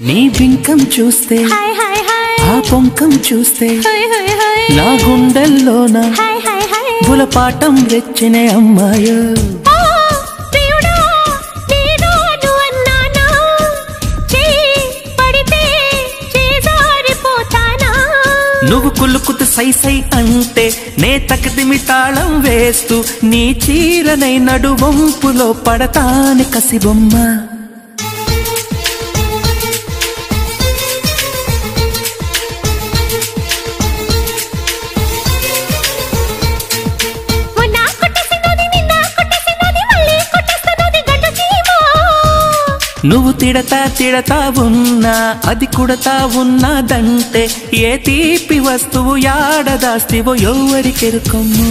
నీ బింకం చూస్తే ఆ పొంకం చూస్తే నా గుండెల్లోన గులపాటం రెచ్చిన అమ్మాయో. నువ్వు కులుకుతు సై సై అంటే నే తకదిమి తాళం వేస్తూ నీ చీరనై నడువంపులో పడతాని కసిబొమ్మ. నువ్వు తిడతా తిడతా ఉన్నా అది కుడతా ఉన్నదంటే ఏ తీపి వస్తువు యాడదాస్తివో ఎవరికెరుకమ్ము